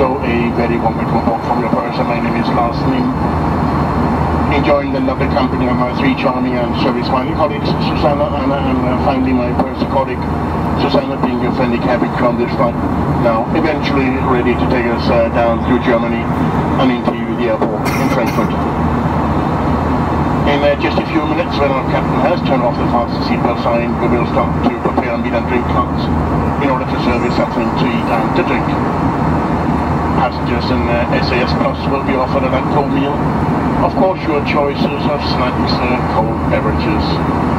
So a very warm welcome from your person. My name is Lars Lim. Enjoying the lovely company of my three charming and service-minded colleagues, Susanna, Anna, and uh, finally my first colleague, Susanna, being your friendly crew on this flight. Now, eventually ready to take us uh, down through Germany and into the airport in Frankfurt. In uh, just a few minutes, when our captain has turned off the fasten seatbelt sign, we will stop to prepare meat and drink carts in order to serve you something to eat and to drink. Passengers in uh, SAS Plus will be offered an cold meal. Of course, your choices of snacks and cold beverages.